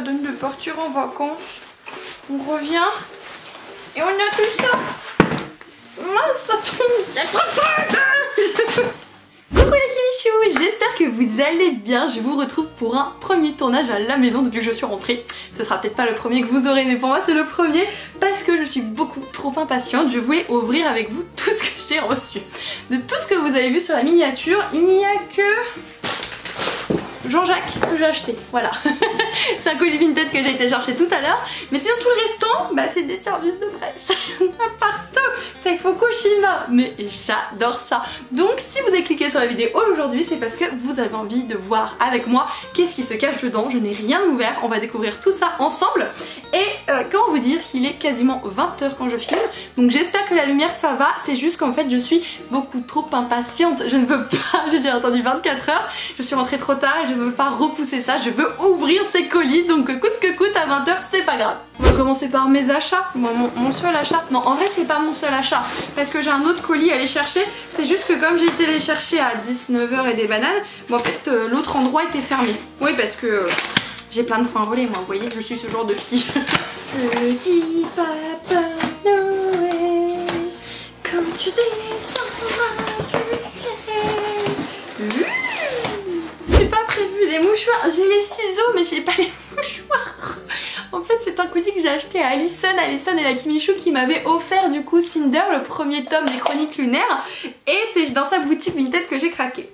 donne de partir en vacances. On revient et on a tout ça. Mince, ça tombe. Coucou les chimichous, j'espère que vous allez bien. Je vous retrouve pour un premier tournage à la maison depuis que je suis rentrée. Ce sera peut-être pas le premier que vous aurez, mais pour moi c'est le premier parce que je suis beaucoup trop impatiente. Je voulais ouvrir avec vous tout ce que j'ai reçu. De tout ce que vous avez vu sur la miniature, il n'y a que Jean-Jacques que j'ai acheté, voilà. c'est un colis Vinted que j'ai été chercher tout à l'heure. Mais sinon tout le restant, bah, c'est des services de presse. Partout C'est Fukushima Mais j'adore ça Donc si vous avez cliqué sur la vidéo aujourd'hui, c'est parce que vous avez envie de voir avec moi qu'est-ce qui se cache dedans. Je n'ai rien ouvert, on va découvrir tout ça ensemble. Et euh, comment vous dire qu'il est quasiment 20h quand je filme. Donc j'espère que la lumière ça va. C'est juste qu'en fait je suis beaucoup trop impatiente. Je ne veux pas, j'ai déjà entendu 24 heures. Je suis rentrée trop tard et je ne veux pas repousser ça. Je veux ouvrir ces colis. Donc coûte que coûte à 20h, c'est pas grave. On va commencer par mes achats. mon, seul achat. Non, en vrai, c'est pas mon seul achat. Parce que j'ai un autre colis à aller chercher. C'est juste que comme j'ai été les chercher à 19h et des bananes, bon, en fait, euh, l'autre endroit était fermé. Oui, parce que euh, j'ai plein de points volés, moi. Vous voyez, je suis ce genre de fille. Petit papa Noël, tu descendras du ciel. J'ai pas prévu les mouchoirs. J'ai les ciseaux, mais j'ai pas les mouchoirs. En fait, c'est un colis que j'ai acheté à Alison. Alison et la Kimichou qui m'avait offert du coup Cinder, le premier tome des chroniques lunaires. Et c'est dans sa boutique Vinted que j'ai craqué.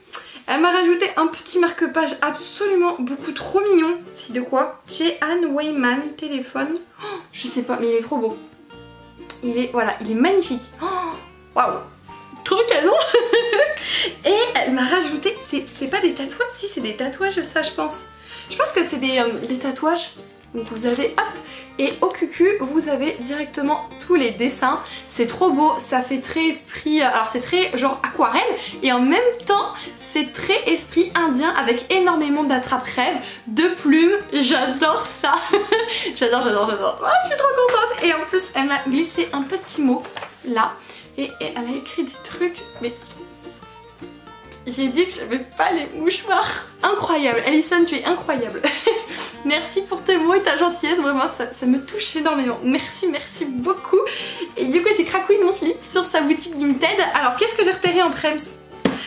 Elle m'a rajouté un petit marque-page absolument beaucoup trop mignon. C'est de quoi? Chez Anne Wayman, téléphone. Oh, je sais pas, mais il est trop beau. Il est, voilà, il est magnifique. Oh, waouh Trop canon Et elle m'a rajouté, c'est pas des tatouages? Si, c'est des tatouages ça, je pense. Je pense que c'est des, euh, tatouages donc vous avez hop et au cucu vous avez directement tous les dessins. C'est trop beau, ça fait très esprit, euh, alors c'est très genre aquarelle et en même temps c'est très esprit indien avec énormément d'attrape-rêves, de plumes, j'adore ça. j'adore, j'adore, j'adore. Oh, je suis trop contente et en plus elle m'a glissé un petit mot là et, elle a écrit des trucs mais j'ai dit que j'avais pas les mouchoirs. Incroyable, Alison tu es incroyable. Merci pour tes mots et ta gentillesse, vraiment ça, me touche énormément. Merci, merci beaucoup. Et du coup j'ai craqué mon slip sur sa boutique Vinted. Alors qu'est-ce que j'ai repéré en Prems?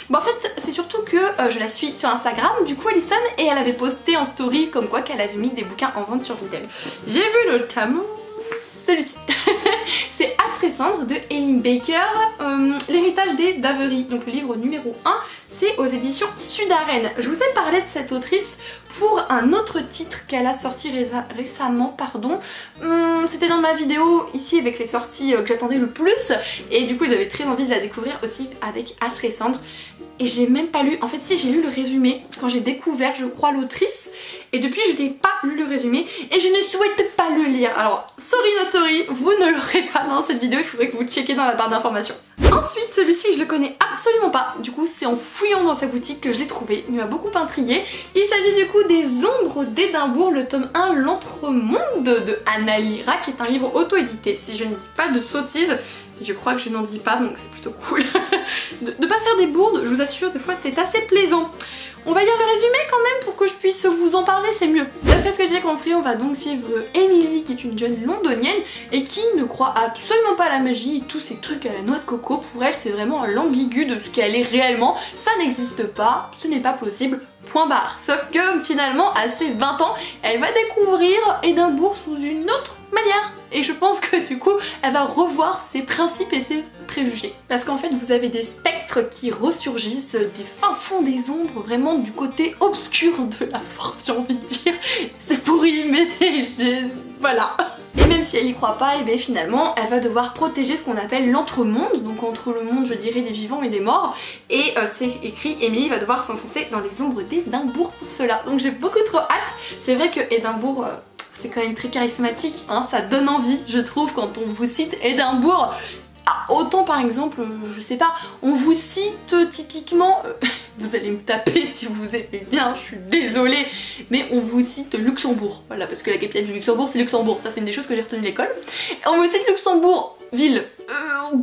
Bon en fait c'est surtout que euh, je la suis sur Instagram du coup Alison et elle avait posté en story comme quoi qu'elle avait mis des bouquins en vente sur Vinted. J'ai vu notamment celui-ci. De Eileen Baker, euh, l'héritage des Davery, donc le livre numéro 1, c'est aux éditions Sudaren. Je vous ai parlé de cette autrice pour un autre titre qu'elle a sorti récemment, pardon. Hum, c'était dans ma vidéo ici avec les sorties euh, que j'attendais le plus. Et du coup j'avais très envie de la découvrir aussi avec Astre et j'ai même pas lu, en fait si j'ai lu le résumé. Quand j'ai découvert je crois l'autrice et depuis je n'ai pas lu le résumé et je ne souhaite pas le lire. Alors sorry not sorry, vous ne l'aurez pas dans cette vidéo, il faudrait que vous checkiez dans la barre d'informations. Ensuite celui-ci je le connais absolument pas, du coup c'est en fouillant dans sa boutique que je l'ai trouvé, il m'a beaucoup intrigué. Il s'agit du coup des Ombres d'Édimbourg, le tome 1, l'entremonde de Anna Lyra qui est un livre auto-édité si je ne dis pas de sottises. Je crois que je n'en dis pas donc c'est plutôt cool. de, de pas faire des bourdes, je vous assure des fois c'est assez plaisant. On va lire le résumé quand même pour que je puisse vous en parler, c'est mieux. D'après ce que j'ai compris, on va donc suivre Emily qui est une jeune londonienne et qui ne croit absolument pas à la magie tous ces trucs à la noix de coco. Pour elle, c'est vraiment l'ambigu de ce qu'elle est réellement. Ça n'existe pas, ce n'est pas possible, point barre. Sauf que finalement, à ses 20 ans, elle va découvrir Édimbourg sous une autre manière. Et je pense que du coup, elle va revoir ses principes et ses préjugés. Parce qu'en fait, vous avez des spectres qui ressurgissent des fins fonds des ombres, vraiment du côté obscur de la force, j'ai envie de dire. C'est pourri, mais j'ai... voilà. Et même si elle y croit pas, et eh bien finalement elle va devoir protéger ce qu'on appelle l'entremonde, donc entre le monde je dirais des vivants et des morts, et euh, c'est écrit Emily va devoir s'enfoncer dans les ombres d'Édimbourg pour cela. Donc j'ai beaucoup trop hâte, c'est vrai que Édimbourg... Euh, c'est quand même très charismatique, hein, ça donne envie je trouve quand on vous cite Édimbourg. Ah, autant par exemple, je sais pas, on vous cite typiquement, euh, vous allez me taper si vous aimez bien, je suis désolée, mais on vous cite Luxembourg, voilà, parce que la capitale du Luxembourg c'est Luxembourg, ça c'est une des choses que j'ai retenues de l'école. On vous cite Luxembourg, ville, euh,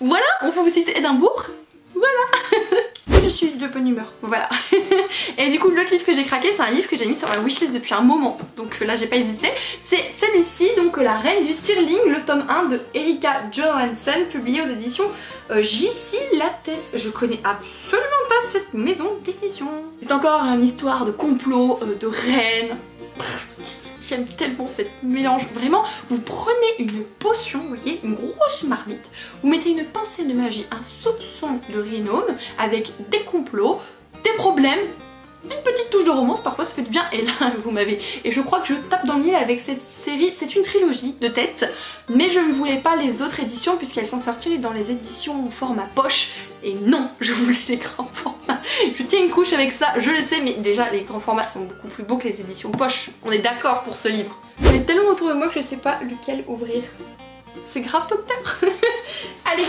voilà, on vous citer Édimbourg, voilà suis de bonne humeur, voilà. et du coup l'autre livre que j'ai craqué c'est un livre que j'ai mis sur la wishlist depuis un moment, donc là j'ai pas hésité. C'est celui-ci, donc La Reine du Tirling, le tome 1 de Erika Johansson, publié aux éditions euh, JC Lattès. Je connais absolument pas cette maison d'édition. C'est encore une histoire de complot, euh, de reine. J'aime tellement cette mélange. Vraiment, vous prenez une potion, vous voyez, une grosse marmite, vous mettez une pincée de magie, un soupçon de rhinome avec des complots, des problèmes, une petite touche de romance, parfois ça fait du bien, et là vous m'avez... Et je crois que je tape dans le mille avec cette série, c'est une trilogie de tête, mais je ne voulais pas les autres éditions puisqu'elles sont sorties dans les éditions format poche, et non, je voulais les grands formats. Je tiens une couche avec ça, je le sais, mais déjà les grands formats sont beaucoup plus beaux que les éditions poche, on est d'accord pour ce livre. Il est tellement autour de moi que je sais pas lequel ouvrir. C'est grave docteur Allez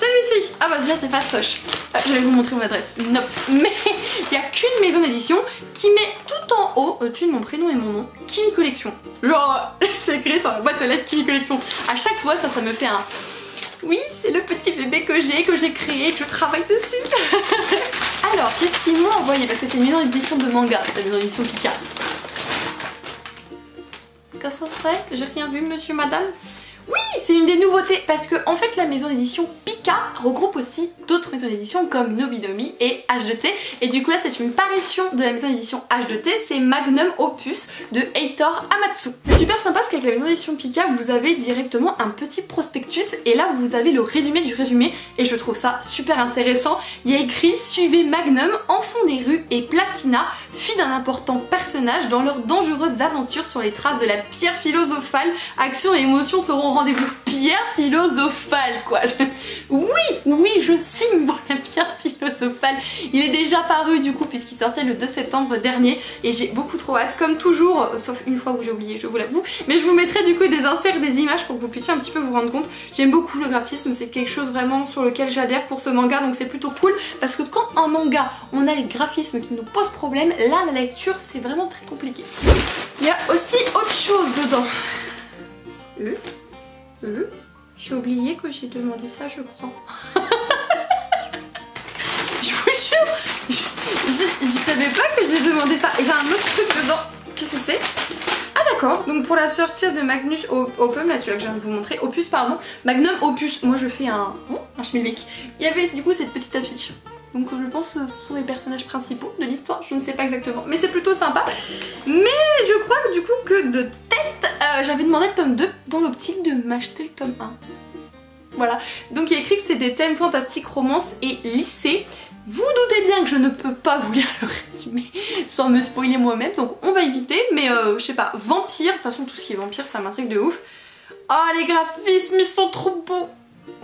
celui-ci Ah bah déjà c'est fastoche. Euh, je vais vous montrer mon adresse. Non. Mais il n'y a qu'une maison d'édition qui met tout en haut au-dessus de mon prénom et mon nom, Kimi Collection. Genre, c'est écrit sur la boîte aux lettres Kimi Collection. À chaque fois ça, ça me fait un... Oui, c'est le petit bébé que j'ai, que j'ai créé, que je travaille dessus. Alors, qu'est-ce qu'ils m'ont envoyé Parce que c'est une maison d'édition de manga, la maison d'édition Pika. Qu'est-ce que ça J'ai rien vu, monsieur, madame oui, c'est une des nouveautés parce que en fait la maison d'édition Pika regroupe aussi d'autres maisons d'édition comme Nobidomi et H2T et du coup là c'est une parution de la maison d'édition H2T, c'est Magnum Opus de Heitor Amatsu. C'est super sympa parce qu'avec la maison d'édition Pika vous avez directement un petit prospectus et là vous avez le résumé du résumé et je trouve ça super intéressant. Il y a écrit suivez Magnum, enfant des rues et Platina, fille d'un important personnage dans leurs dangereuses aventures sur les traces de la pierre philosophale, actions et émotions seront rendez-vous pierre philosophale quoi. Oui, oui, je signe pour la pierre philosophale. Il est déjà paru du coup puisqu'il sortait le 2 septembre dernier et j'ai beaucoup trop hâte comme toujours, sauf une fois où j'ai oublié, je vous l'avoue. Mais je vous mettrai du coup des inserts, des images pour que vous puissiez un petit peu vous rendre compte. J'aime beaucoup le graphisme, c'est quelque chose vraiment sur lequel j'adhère pour ce manga donc c'est plutôt cool parce que quand en manga on a les graphismes qui nous posent problème, là la lecture c'est vraiment très compliqué. Il y a aussi autre chose dedans. Euh euh, j'ai oublié que j'ai demandé ça, je crois. je vous jure, je, savais pas que j'ai demandé ça. Et j'ai un autre truc dedans. Qu'est-ce que c'est? Ah d'accord, donc pour la sortir de Magnus Opus, là celui-là que je viens de vous montrer, Opus pardon, Magnum Opus, moi je fais un, oh, un schmilblick. Il y avait du coup cette petite affiche. Donc je pense que ce sont les personnages principaux de l'histoire, je ne sais pas exactement. Mais c'est plutôt sympa. Mais je crois que du coup que de tête, euh, j'avais demandé le tome 2 dans l'optique de m'acheter le tome 1. Voilà, donc il y a écrit que c'est des thèmes fantastiques, romance et lycée. Vous doutez bien que je ne peux pas vous lire le résumé sans me spoiler moi-même, donc on va éviter, mais euh, je sais pas, vampire, de toute façon tout ce qui est vampire ça m'intrigue de ouf. Oh les graphismes ils sont trop beaux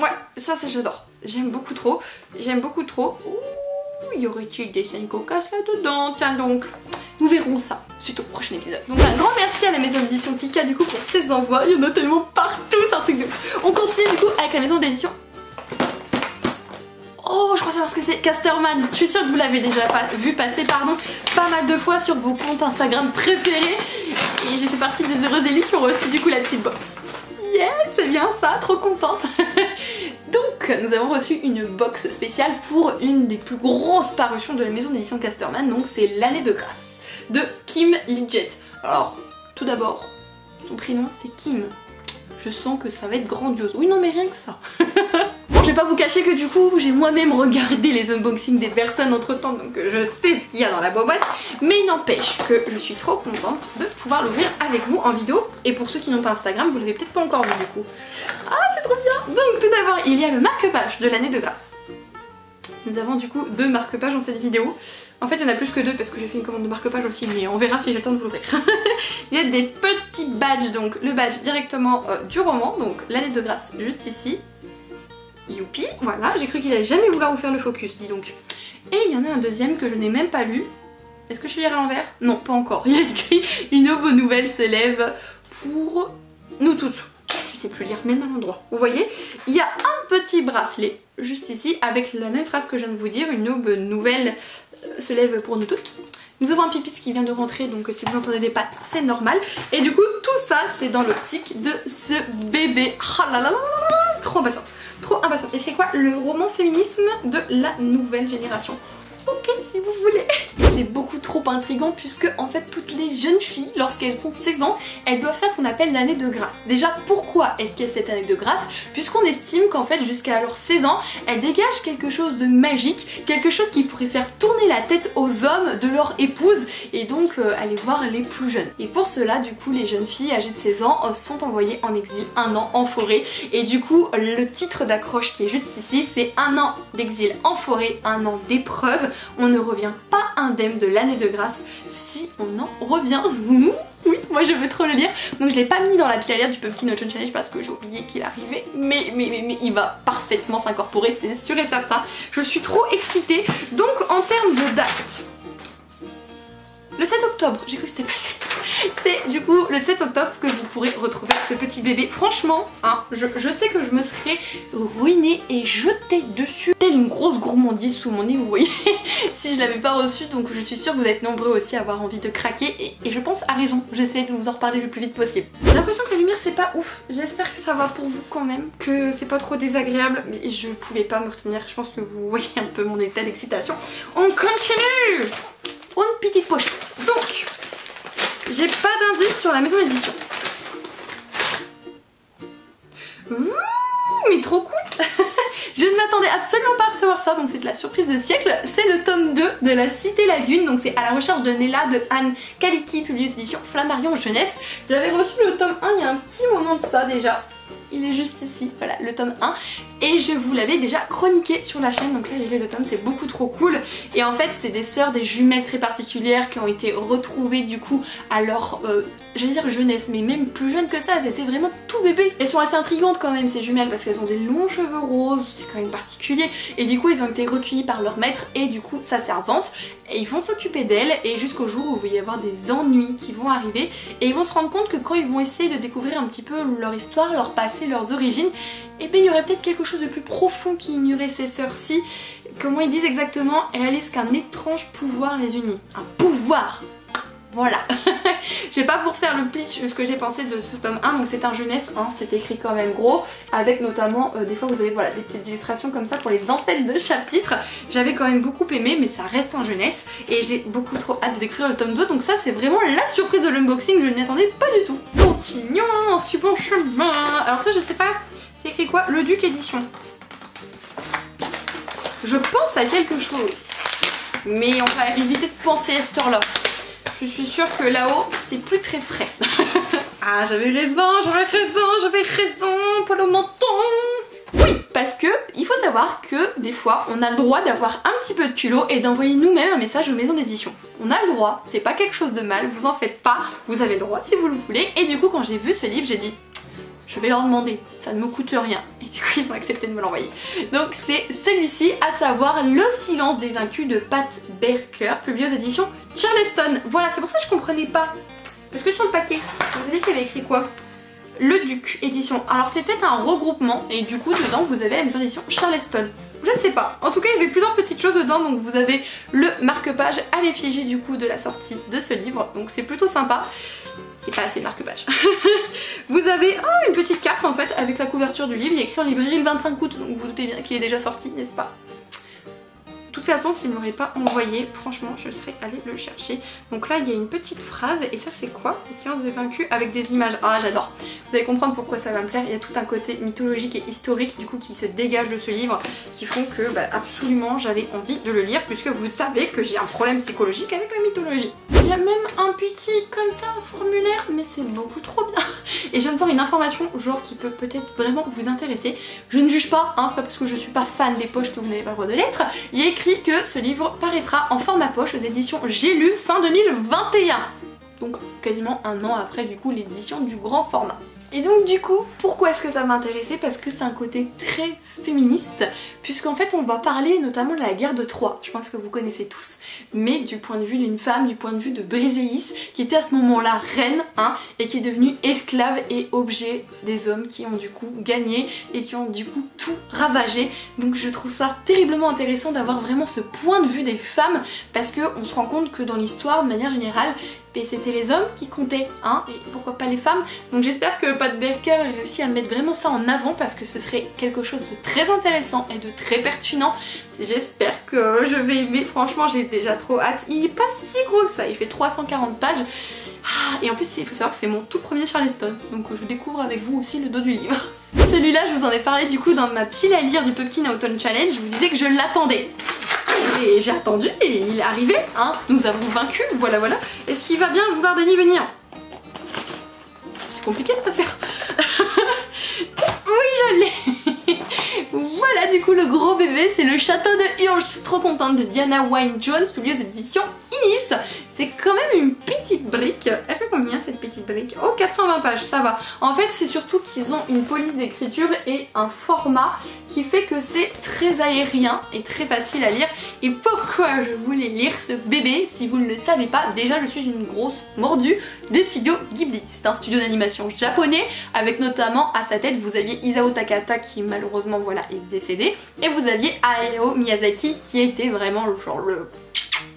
Ouais, ça, ça j'adore. J'aime beaucoup trop. J'aime beaucoup trop. Ouh, y aurait-il des scènes cocasses là-dedans? Tiens donc. Nous verrons ça suite au prochain épisode. Donc un grand merci à la maison d'édition Pika du coup pour ses envois. Il y en a tellement partout, c'est un truc de ouf. On continue du coup avec la maison d'édition Oh, je crois savoir ce que c'est, Casterman. Je suis sûre que vous l'avez déjà vu passer pardon, pas mal de fois sur vos comptes Instagram préférés. Et j'ai fait partie des heureuses élites qui ont reçu du coup la petite box. Yes, c'est bien ça, trop contente nous avons reçu une box spéciale pour une des plus grosses parutions de la maison d'édition Casterman, donc c'est l'année de grâce de Kim Lidget. Alors, tout d'abord, son prénom c'est Kim. Je sens que ça va être grandiose. Oui, non, mais rien que ça. pas vous cacher que du coup, j'ai moi-même regardé les unboxings des personnes entre temps, donc je sais ce qu'il y a dans la boîte. Mais il n'empêche que je suis trop contente de pouvoir l'ouvrir avec vous en vidéo. Et pour ceux qui n'ont pas Instagram, vous l'avez peut-être pas encore vu du coup. Ah, c'est trop bien Donc tout d'abord, il y a le marque-page de l'année de grâce. Nous avons du coup deux marque-pages dans cette vidéo. En fait, il y en a plus que deux parce que j'ai fait une commande de marque-page aussi, mais on verra si j'ai le temps de l'ouvrir. il y a des petits badges, donc le badge directement euh, du roman, donc l'année de grâce juste ici. Youpi, voilà, j'ai cru qu'il allait jamais vouloir vous faire le focus, dis donc. Et il y en a un deuxième que je n'ai même pas lu. Est-ce que je lire à l'envers? Non, pas encore. Il y a écrit « Une aube nouvelle se lève pour nous toutes ». Je sais plus lire, même à l'endroit. Vous voyez Il y a un petit bracelet juste ici avec la même phrase que je viens de vous dire, une aube nouvelle euh, se lève pour nous toutes. Nous avons un pipis qui vient de rentrer donc si vous entendez des pattes c'est normal. Et du coup tout ça c'est dans l'optique de ce bébé. Là trop impatiente. Trop impatiente. Et c'est quoi Le roman féminisme de la nouvelle génération? ok si vous voulez. C'est beaucoup trop intrigant puisque en fait toutes les jeunes filles, lorsqu'elles sont 16 ans, elles doivent faire ce qu'on appelle l'année de grâce. Déjà pourquoi est-ce qu'il y a cette année de grâce Puisqu'on estime qu'en fait jusqu'à leurs 16 ans, elles dégagent quelque chose de magique, quelque chose qui pourrait faire tourner la tête aux hommes de leur épouse et donc euh, aller voir les plus jeunes. Et pour cela du coup les jeunes filles âgées de 16 ans euh, sont envoyées en exil un an en forêt et du coup le titre d'accroche qui est juste ici c'est un an d'exil en forêt, un an d'épreuve, on ne revient indemne de l'année de grâce si on en revient. Oui, moi je veux trop le lire. Donc je l'ai pas mis dans la pile du Pumpkin Ocean Challenge parce que j'ai oublié qu'il arrivait. Mais, mais il va parfaitement s'incorporer, c'est sûr et certain. Je suis trop excitée. Donc en termes de date, le 7 octobre, j'ai cru que c'était pas écrit. C'est du coup le 7 octobre que vous pourrez retrouver ce petit bébé. Franchement, hein, je, sais que je me serais ruinée et jetée dessus telle une grosse gourmandise sous mon nez, vous voyez, si je l'avais pas reçu. Donc je suis sûre que vous êtes nombreux aussi à avoir envie de craquer et, je pense à raison. J'essaie de vous en reparler le plus vite possible. J'ai l'impression que la lumière c'est pas ouf. J'espère que ça va pour vous quand même, que c'est pas trop désagréable. Mais je pouvais pas me retenir. Je pense que vous voyez un peu mon état d'excitation. On continue une petite pochette. Donc, j'ai pas d'indice sur la maison d'édition. mais trop cool Je ne m'attendais absolument pas à recevoir ça, donc c'est la surprise de siècle. C'est le tome 2 de La Cité Lagune, donc c'est à la recherche de Nella de Anne Kaliki, publié aux Flammarion Jeunesse. J'avais reçu le tome 1 il y a un petit moment de ça déjà il est juste ici, voilà le tome 1 et je vous l'avais déjà chroniqué sur la chaîne. Donc là j'ai les deux c'est beaucoup trop cool. Et en fait c'est des sœurs, des jumelles très particulières qui ont été retrouvées du coup à leur, euh, j'allais dire jeunesse mais même plus jeune que ça, elles étaient vraiment tout bébés. Elles sont assez intrigantes quand même ces jumelles parce qu'elles ont des longs cheveux roses, c'est quand même particulier. Et du coup elles ont été recueillies par leur maître et du coup sa servante. Et ils vont s'occuper d'elles. Et jusqu'au jour où il va y avoir des ennuis qui vont arriver. Et ils vont se rendre compte que quand ils vont essayer de découvrir un petit peu leur histoire, leur passé, leurs origines, et eh bien il y aurait peut-être quelque chose de plus profond qui ignorait ces sœurs-ci. Comment ils disent exactement Réalise qu'un étrange pouvoir les unit. Un pouvoir voilà. je vais pas vous refaire le pitch de ce que j'ai pensé de ce tome 1, donc c'est un jeunesse, hein, c'est écrit quand même gros, avec notamment, euh, des fois vous avez voilà, des petites illustrations comme ça pour les dentelles de chapitres. J'avais quand même beaucoup aimé, mais ça reste un jeunesse, et j'ai beaucoup trop hâte de décrire le tome 2, donc ça c'est vraiment la surprise de l'unboxing, je ne m'y attendais pas du tout. Continuons, suivons chemin. Alors ça je sais pas, écrit quoi Le Duc Édition. Je pense à quelque chose, mais on va éviter de penser à cette heure-là je suis sûre que là-haut, c'est plus très frais. ah, j'avais raison, j'avais raison, j'avais raison, pour le menton. Oui, parce que il faut savoir que des fois, on a le droit d'avoir un petit peu de culot et d'envoyer nous-mêmes un message aux maisons d'édition. On a le droit, c'est pas quelque chose de mal, vous en faites pas, vous avez le droit si vous le voulez. Et du coup, quand j'ai vu ce livre, j'ai dit, je vais leur demander, ça ne me coûte rien. Et du coup ils ont accepté de me l'envoyer. Donc c'est celui-ci, à savoir Le silence des vaincus de Pat Berker, publié aux éditions Charleston. Voilà, c'est pour ça que je comprenais pas. Parce que sur le paquet, vous ai dit qu'il y avait écrit quoi? Le Duc édition. Alors c'est peut-être un regroupement et du coup dedans vous avez la maison d'édition Charleston. Je ne sais pas. En tout cas, il y avait plusieurs petites choses dedans. Donc vous avez le marque-page à l'effigie du coup de la sortie de ce livre. Donc c'est plutôt sympa. C'est pas assez marque-page. vous avez oh, une petite carte en fait avec la couverture du livre. Il est écrit en librairie le 25 août. Donc vous doutez bien qu'il est déjà sorti, n'est-ce pas? De toute façon, s'il ne m'aurait pas envoyé, franchement, je serais allée le chercher. Donc là, il y a une petite phrase, et ça c'est quoi? Les sciences des vaincus avec des images. Ah, j'adore Vous allez comprendre pourquoi ça va me plaire. Il y a tout un côté mythologique et historique, du coup, qui se dégage de ce livre, qui font que, bah, absolument, j'avais envie de le lire, puisque vous savez que j'ai un problème psychologique avec la mythologie. Il y a même un petit, comme ça, formulaire, mais c'est beaucoup trop bien Et je viens de voir une information, genre, qui peut peut-être vraiment vous intéresser. Je ne juge pas, hein, c'est pas parce que je suis pas fan des poches que vous n'avez pas le droit de l'être. Il a écrit que ce livre paraîtra en format poche aux éditions J'ai lu fin 2021. Donc quasiment un an après du coup l'édition du grand format. Et donc du coup, pourquoi est-ce que ça m'intéressait? Parce que c'est un côté très féministe, puisqu'en fait on va parler notamment de la guerre de Troie, je pense que vous connaissez tous, mais du point de vue d'une femme, du point de vue de Briséis, qui était à ce moment-là reine, hein, et qui est devenue esclave et objet des hommes qui ont du coup gagné et qui ont du coup tout ravagé. Donc je trouve ça terriblement intéressant d'avoir vraiment ce point de vue des femmes, parce qu'on se rend compte que dans l'histoire, de manière générale, mais c'était les hommes qui comptaient, hein, et pourquoi pas les femmes. Donc j'espère que Pat Baker a réussi à mettre vraiment ça en avant parce que ce serait quelque chose de très intéressant et de très pertinent. J'espère que je vais aimer, franchement j'ai déjà trop hâte. Il est pas si gros que ça, il fait 340 pages. Ah, et en plus, il faut savoir que c'est mon tout premier Charleston, donc je découvre avec vous aussi le dos du livre. Celui-là, je vous en ai parlé du coup dans ma pile à lire du Pumpkin Autumn Challenge, je vous disais que je l'attendais. Et j'ai attendu et il est arrivé, hein. Nous avons vaincu, voilà voilà. Est-ce qu'il va bien vouloir Danny venir? C'est compliqué cette affaire. oui, je l'ai Voilà du coup le gros bébé, c'est le château de Hurge. Je suis trop contente de Diana Wynne Jones, publié aux éditions Inis. C'est quand même une petite brique. Elle fait combien cette petite brique Oh 420 pages, ça va. En fait c'est surtout qu'ils ont une police d'écriture et un format qui fait que c'est très aérien et très facile à lire. Et pourquoi je voulais lire ce bébé Si vous ne le savez pas, déjà je suis une grosse mordue des studios Ghibli. C'est un studio d'animation japonais avec notamment à sa tête vous aviez Isao Takata qui malheureusement voilà est décédé et vous aviez Hayao Miyazaki qui était vraiment genre le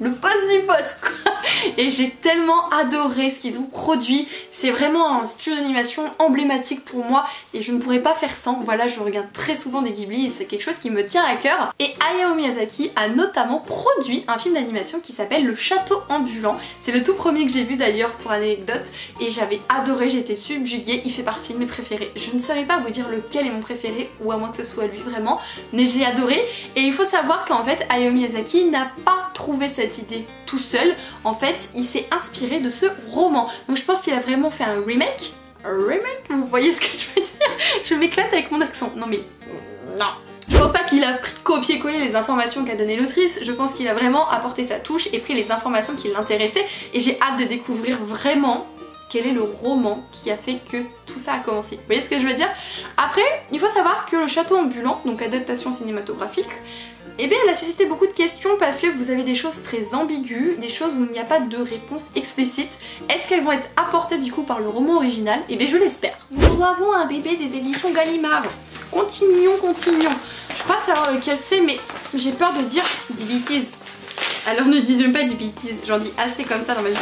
le poste du poste quoi. Et j'ai tellement adoré ce qu'ils ont produit. C'est vraiment un studio d'animation emblématique pour moi et je ne pourrais pas faire sans. Voilà je regarde très souvent des Ghibli et c'est quelque chose qui me tient à cœur. Et Hayao Miyazaki a notamment produit un film d'animation qui s'appelle Le Château Ambulant. C'est le tout premier que j'ai vu d'ailleurs pour anecdote. Et j'avais adoré j'étais subjuguée. Il fait partie de mes préférés. Je ne saurais pas vous dire lequel est mon préféré ou à moins que ce soit lui vraiment. Mais j'ai adoré. Et il faut savoir qu'en fait Hayao Miyazaki n'a pas trouvé cette idée tout seul. En fait, il s'est inspiré de ce roman. Donc je pense qu'il a vraiment fait un remake. Un remake? Vous voyez ce que je veux dire? Je m'éclate avec mon accent. Non mais... Non je pense pas qu'il a pris copier-coller les informations qu'a donné l'autrice, je pense qu'il a vraiment apporté sa touche et pris les informations qui l'intéressaient et j'ai hâte de découvrir vraiment quel est le roman qui a fait que tout ça a commencé. Vous voyez ce que je veux dire? Après, il faut savoir que le château ambulant, donc adaptation cinématographique, eh bien elle a suscité beaucoup de questions parce que vous avez des choses très ambiguës, des choses où il n'y a pas de réponse explicite. Est-ce qu'elles vont être apportées du coup par le roman original? Eh bien je l'espère. Nous avons un bébé des éditions Gallimard. Continuons, continuons. Je crois savoir lequel c'est mais j'ai peur de dire des bêtises. Alors ne disons pas des bêtises, j'en dis assez comme ça dans ma vie.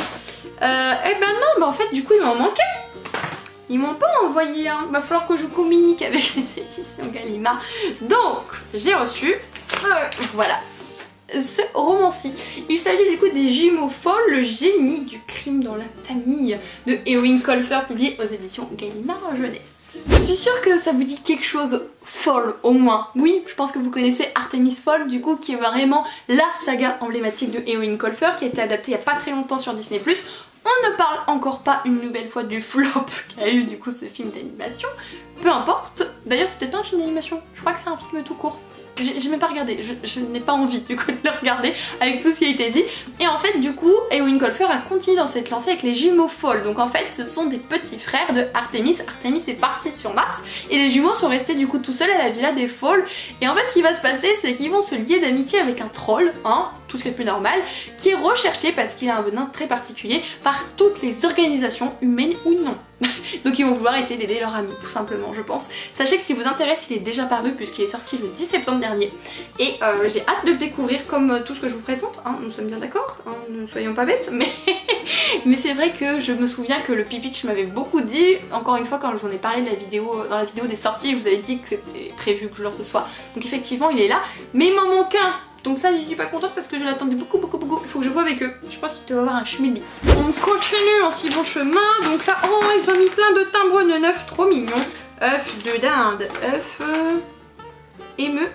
Euh, eh ben non, bah en fait du coup il m'en manquait. Ils m'ont pas envoyé un. Va falloir que je communique avec les éditions Gallimard. Donc, j'ai reçu voilà ce roman-ci. Il s'agit du coup des jumeaux folles, le génie du crime dans la famille de Ewing Colfer, publié aux éditions Gallimard Jeunesse. Je suis sûre que ça vous dit quelque chose folle au moins. Oui, je pense que vous connaissez Artemis Fowl du coup qui est vraiment la saga emblématique de Ewing Colfer qui a été adaptée il n'y a pas très longtemps sur Disney+. On ne parle encore pas une nouvelle fois du flop qu'a eu du coup ce film d'animation. Peu importe. D'ailleurs c'est peut-être pas un film d'animation, je crois que c'est un film tout court. J'ai même pas regardé, je, n'ai pas envie du coup de le regarder avec tout ce qui a été dit. Et en fait du coup, Eowyn Golfer a continué dans cette lancée avec les jumeaux folles. Donc en fait ce sont des petits frères de Artemis. Artemis est partie sur Mars et les jumeaux sont restés du coup tout seuls à la villa des folles. Et en fait ce qui va se passer c'est qu'ils vont se lier d'amitié avec un troll, hein, tout ce qui est plus normal, qui est recherché parce qu'il a un venin très particulier par toutes les organisations humaines ou non. Donc ils vont vouloir essayer d'aider leur ami, tout simplement, je pense. Sachez que si vous intéresse, il est déjà paru puisqu'il est sorti le 10 septembre dernier. Et euh, j'ai hâte de le découvrir comme euh, tout ce que je vous présente, hein. nous sommes bien d'accord, hein. ne soyons pas bêtes, mais, c'est vrai que je me souviens que le Pipitch m'avait beaucoup dit, encore une fois quand je vous en ai parlé de la vidéo, dans la vidéo des sorties, je vous avais dit que c'était prévu que je le reçois. Donc effectivement il est là, mais il m'en manque un donc ça je suis pas contente parce que je l'attendais beaucoup beaucoup beaucoup. Il faut que je vois avec eux. Je pense qu'il doit avoir un schmilblick. On continue en si bon chemin. Donc là, oh ils ont mis plein de timbres neufs, trop mignons. œufs de dinde, œuf euh,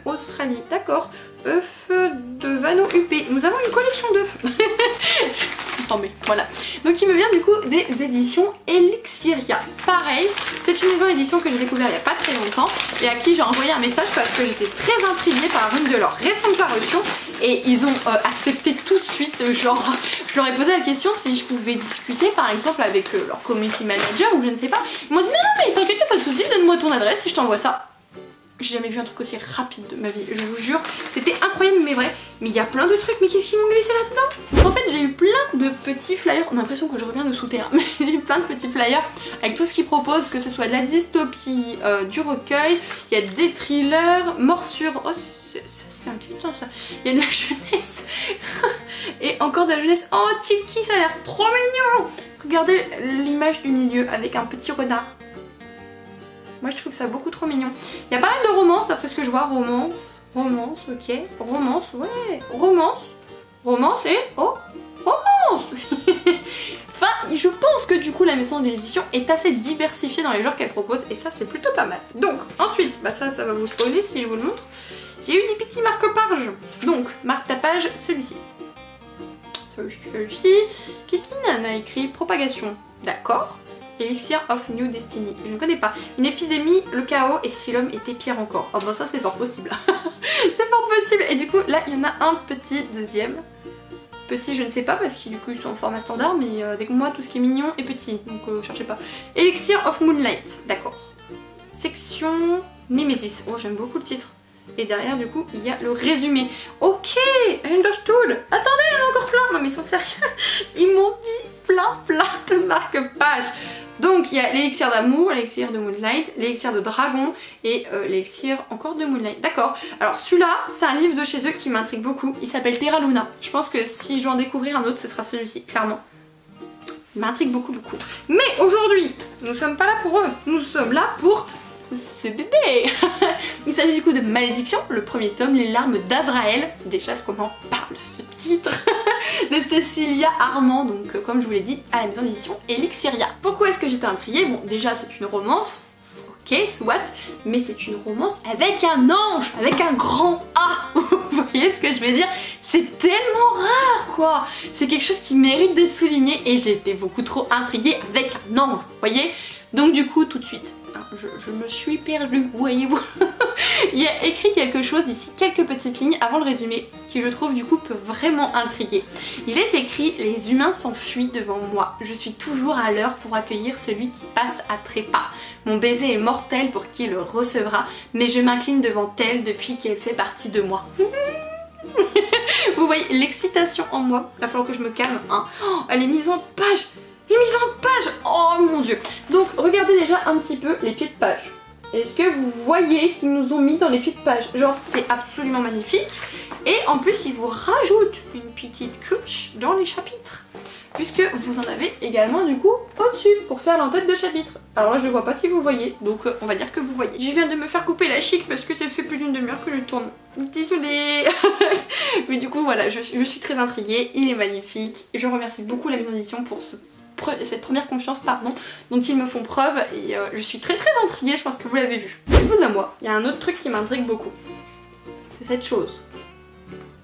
Australie, d'accord. Œuf de Vano UP. Nous avons une collection d'œufs. non mais voilà. Donc il me vient du coup des éditions Elixiria. Pareil, c'est une maison d'édition que j'ai découvert il n'y a pas très longtemps et à qui j'ai envoyé un message parce que j'étais très intriguée par une de leurs récentes parutions et ils ont euh, accepté tout de suite, genre je leur ai posé la question si je pouvais discuter par exemple avec euh, leur community manager ou je ne sais pas. Ils m'ont dit non non mais t'inquiète pas de soucis, donne-moi ton adresse et je t'envoie ça j'ai jamais vu un truc aussi rapide de ma vie, je vous jure. C'était incroyable mais vrai. Mais il y a plein de trucs, mais qu'est-ce qu'ils m'ont glissé là-dedans? En fait j'ai eu plein de petits flyers, on a l'impression que je reviens de souterrain, mais j'ai eu plein de petits flyers avec tout ce qu'ils proposent, que ce soit de la dystopie, euh, du recueil, il y a des thrillers, morsures, oh c'est un ça. Il y a de la jeunesse, Et encore de la jeunesse. Oh, Tiki, ça a l'air trop mignon Regardez l'image du milieu avec un petit renard. Moi, je trouve ça beaucoup trop mignon. Il y a pas mal de romances, d'après ce que je vois. Romance, romance, ok. Romance, ouais. Romance, romance et... Oh, romance Enfin, je pense que du coup la maison d'édition est assez diversifiée dans les genres qu'elle propose et ça c'est plutôt pas mal. Donc ensuite, bah ça, ça va vous spoiler si je vous le montre. J'ai eu des petits marque-pages. Donc, marque ta page, celui-ci. Celui-ci. Qu'est-ce qu'il en a écrit Propagation. D'accord. Elixir of New Destiny. Je ne connais pas. Une épidémie, le chaos et si l'homme était pire encore. Oh bah ça c'est fort possible. c'est fort possible. Et du coup là il y en a un petit deuxième. Petit je ne sais pas parce que du coup ils sont en format standard mais euh, avec moi tout ce qui est mignon est petit. Donc euh, cherchez pas. Elixir of Moonlight. D'accord. Section Nemesis. Oh j'aime beaucoup le titre. Et derrière, du coup, il y a le résumé. Ok, understood. Attendez, il y en a encore plein. Non, mais ils sont sérieux. Ils m'ont mis plein, plein de marque-pages. Donc, il y a l'élixir d'amour, l'élixir de Moonlight, l'élixir de dragon et euh, l'élixir encore de Moonlight. D'accord. Alors, celui-là, c'est un livre de chez eux qui m'intrigue beaucoup. Il s'appelle Terra Luna. Je pense que si je dois en découvrir un autre, ce sera celui-ci, clairement. Il m'intrigue beaucoup, beaucoup. Mais aujourd'hui, nous ne sommes pas là pour eux. Nous sommes là pour ce bébé Il s'agit du coup de Malédiction, le premier tome, Les larmes d'Azraël. Déjà, ce qu'on en parle ce titre de Cecilia Armand, donc euh, comme je vous l'ai dit, à la maison d'édition Elixiria. Pourquoi est-ce que j'étais intriguée? Bon, déjà, c'est une romance, ok, soit, mais c'est une romance avec un ange, avec un grand A. Vous voyez ce que je veux dire? C'est tellement rare, quoi. C'est quelque chose qui mérite d'être souligné. Et j'étais beaucoup trop intriguée avec un ange, vous voyez? Donc du coup, tout de suite, je, me suis perdue, voyez-vous. Il y a écrit quelque chose ici, quelques petites lignes avant le résumé, qui je trouve du coup peut vraiment intriguer. Il est écrit « Les humains s'enfuient devant moi. Je suis toujours à l'heure pour accueillir celui qui passe à trépas. Mon baiser est mortel pour qui le recevra, mais je m'incline devant elle depuis qu'elle fait partie de moi. » Vous voyez l'excitation en moi. Il va falloir que je me calme. Hein. Oh, elle est mise en page est mise en page Oh mon dieu Donc regardez déjà un petit peu les pieds de page. Est-ce que vous voyez ce qu'ils nous ont mis dans les pieds de page? Genre c'est absolument magnifique. Et en plus ils vous rajoutent une petite couche dans les chapitres. Puisque vous en avez également du coup au-dessus pour faire l'entête de chapitre. Alors là je vois pas si vous voyez, donc euh, on va dire que vous voyez. Je viens de me faire couper la chic parce que ça fait plus d'une demi-heure que je tourne. Désolée Mais du coup voilà, je, je suis très intriguée, il est magnifique. Je remercie beaucoup la maison d'édition pour ce cette première confiance pardon, dont ils me font preuve et euh, je suis très très intriguée, je pense que vous l'avez vu. De vous à moi, il y a un autre truc qui m'intrigue beaucoup. C'est cette chose.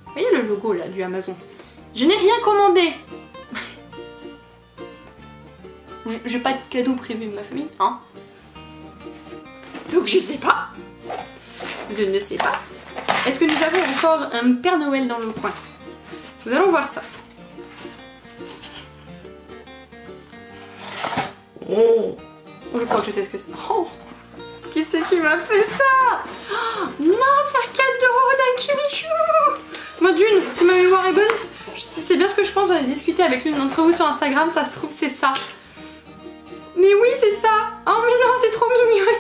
Vous voyez le logo là du Amazon? Je n'ai rien commandé J'ai pas de cadeau prévu de ma famille, hein Donc je sais pas Je ne sais pas. Est-ce que nous avons encore un Père Noël dans le coin? Nous allons voir ça. Oh Je crois que je sais ce que c'est. Oh Qui c'est qui m'a fait ça oh, Non, c'est un cadeau d'un Kimichou Moi d'une, si ma mémoire est bonne, c'est bien ce que je pense, j'allais discuter avec l'une d'entre vous sur Instagram, ça se trouve c'est ça. Mais oui, c'est ça Oh mais non, t'es trop mignonne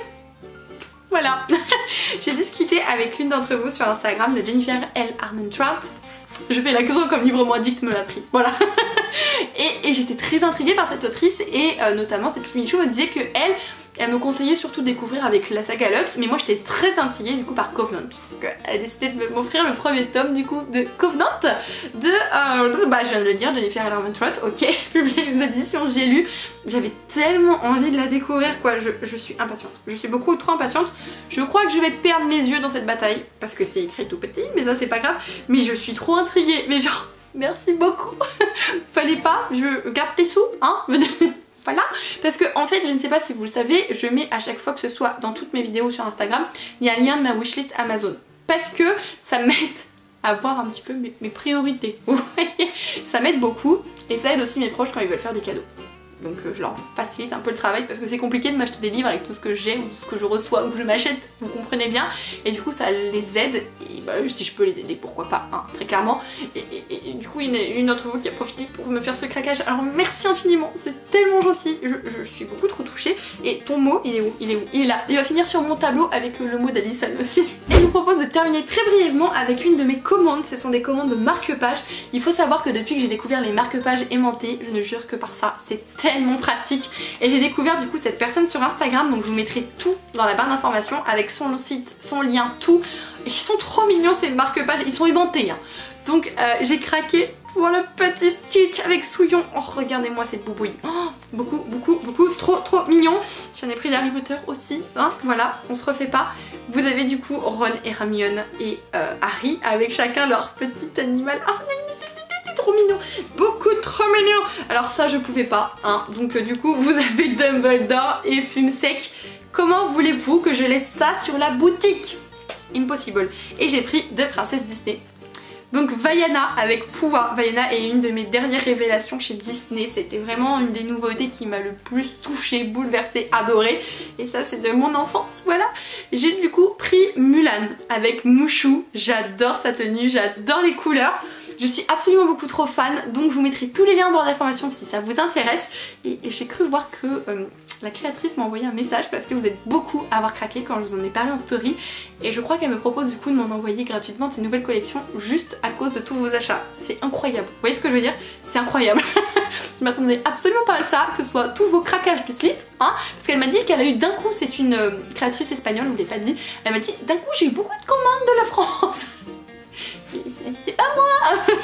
Voilà J'ai discuté avec l'une d'entre vous sur Instagram de Jennifer L. Armentrout. Je fais l'accent comme Livre-moi Addict me l'a pris. Voilà et, j'étais très intriguée par cette autrice et euh, notamment cette Kimichou me disait que elle, me conseillait surtout de découvrir avec la saga Lux, mais moi j'étais très intriguée du coup par Covenant. Donc, elle a décidé de m'offrir le premier tome du coup de Covenant de, euh, bah je viens de le dire, Jennifer Ellerman Trott, ok, publié aux éditions, j'ai lu. J'avais tellement envie de la découvrir quoi, je, je, suis impatiente. Je suis beaucoup trop impatiente. Je crois que je vais perdre mes yeux dans cette bataille, parce que c'est écrit tout petit, mais ça c'est pas grave. Mais je suis trop intriguée, mais genre Merci beaucoup. Fallait pas, je garde tes sous, hein Voilà, parce que en fait, je ne sais pas si vous le savez, je mets à chaque fois que ce soit dans toutes mes vidéos sur Instagram, il y a un lien de ma wishlist Amazon. Parce que ça m'aide à voir un petit peu mes, priorités. Vous voyez? Ça m'aide beaucoup et ça aide aussi mes proches quand ils veulent faire des cadeaux. Donc euh, je leur facilite un peu le travail parce que c'est compliqué de m'acheter des livres avec tout ce que j'ai ou ce que je reçois ou que je m'achète, vous comprenez bien, et du coup ça les aide, et bah, si je peux les aider, pourquoi pas, hein, très clairement, et, du coup il y a une autre vous qui a profité pour me faire ce craquage, alors merci infiniment, c'est tellement gentil, je, suis beaucoup trop touchée, et ton mot, il est où? Il est où? Il est là, il va finir sur mon tableau avec le mot d'Alison aussi. Et je vous propose de terminer très brièvement avec une de mes commandes, ce sont des commandes de marque-page, il faut savoir que depuis que j'ai découvert les marque-pages aimantés, je ne jure que par ça, c'est tellement pratique, et j'ai découvert du coup cette personne sur Instagram, donc je vous mettrai tout dans la barre d'informations avec son site, son lien, tout, ils sont trop mignons ces marque-pages, ils sont aimantés, hein. Donc euh, j'ai craqué pour le petit Stitch avec Souillon. Oh regardez-moi cette boubouille. Oh, beaucoup, beaucoup, beaucoup, trop, trop mignon. J'en ai pris d'Harry Potter aussi. Hein, voilà, on se refait pas. Vous avez du coup Ron et Hermione et euh, Harry avec chacun leur petit animal. Mignon Beaucoup trop mignon Alors ça je pouvais pas, hein. Donc euh, du coup vous avez Dumbledore et Fume Sec. Comment voulez-vous que je laisse ça sur la boutique? Impossible. Et j'ai pris deux princesses Disney. Donc Vaiana avec Poua. Vaiana est une de mes dernières révélations chez Disney. C'était vraiment une des nouveautés qui m'a le plus touchée, bouleversée, adorée. Et ça c'est de mon enfance, voilà. J'ai du coup pris Mulan avec Mouchou. J'adore sa tenue, j'adore les couleurs. Je suis absolument beaucoup trop fan, donc je vous mettrai tous les liens en barre d'informations si ça vous intéresse. Et, j'ai cru voir que euh, la créatrice m'a envoyé un message parce que vous êtes beaucoup à avoir craqué quand je vous en ai parlé en story. Et je crois qu'elle me propose du coup de m'en envoyer gratuitement de ses nouvelles collections juste à cause de tous vos achats. C'est incroyable. Vous voyez ce que je veux dire? C'est incroyable. je m'attendais absolument pas à ça, que ce soit tous vos craquages de slip, hein, parce qu'elle m'a dit qu'elle a eu d'un coup, c'est une euh, créatrice espagnole, je vous l'ai pas dit, elle m'a dit d'un coup j'ai eu beaucoup de commandes de la France. c'est pas moi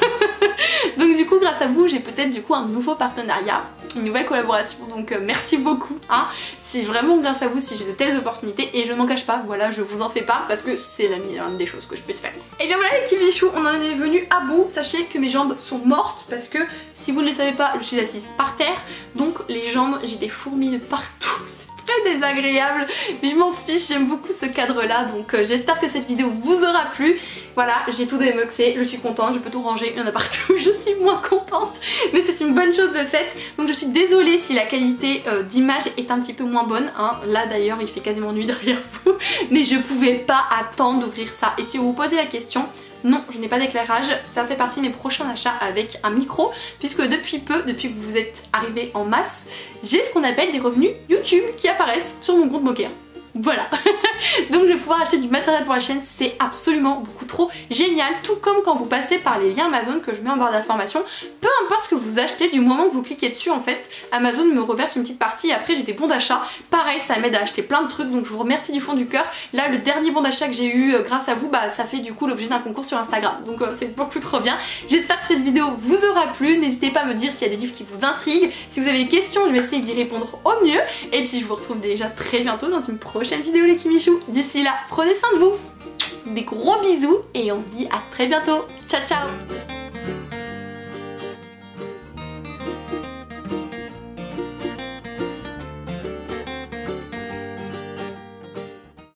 Donc du coup grâce à vous j'ai peut-être du coup un nouveau partenariat, une nouvelle collaboration. Donc euh, merci beaucoup hein. C'est vraiment grâce à vous si j'ai de telles opportunités. Et je m'en cache pas, voilà je vous en fais pas parce que c'est la des choses que je puisse faire. Et bien voilà les kibichous, on en est venu à bout, sachez que mes jambes sont mortes parce que si vous ne le savez pas je suis assise par terre. Donc les jambes j'ai des fourmis de partout très désagréable. Mais je m'en fiche j'aime beaucoup ce cadre là donc euh, j'espère que cette vidéo vous aura plu. Voilà j'ai tout démoxé je suis contente je peux tout ranger il y en a partout je suis moins contente. Mais c'est une bonne chose de fait. Donc je suis désolée si la qualité euh, d'image est un petit peu moins bonne hein. là d'ailleurs il fait quasiment nuit derrière vous. Mais je pouvais pas attendre d'ouvrir ça. Et si vous vous posez la question non, je n'ai pas d'éclairage, ça fait partie de mes prochains achats avec un micro, puisque depuis peu, depuis que vous êtes arrivés en masse, j'ai ce qu'on appelle des revenus YouTube qui apparaissent sur mon compte bancaire. Voilà. Donc je vais pouvoir acheter du matériel pour la chaîne, c'est absolument beaucoup trop génial, tout comme quand vous passez par les liens Amazon que je mets en barre d'information, peu importe ce que vous achetez, du moment que vous cliquez dessus en fait, Amazon me reverse une petite partie. Après j'ai des bons d'achat, pareil ça m'aide à acheter plein de trucs. Donc je vous remercie du fond du cœur, là le dernier bon d'achat que j'ai eu euh, grâce à vous, bah ça fait du coup l'objet d'un concours sur Instagram, donc euh, c'est beaucoup trop bien, j'espère que cette vidéo vous aura plu, n'hésitez pas à me dire s'il y a des livres qui vous intriguent, si vous avez des questions je vais essayer d'y répondre au mieux, et puis je vous retrouve déjà très bientôt dans une prochaine vidéo les Kimichou. D'ici là, prenez soin de vous. Des gros bisous et on se dit à très bientôt. Ciao ciao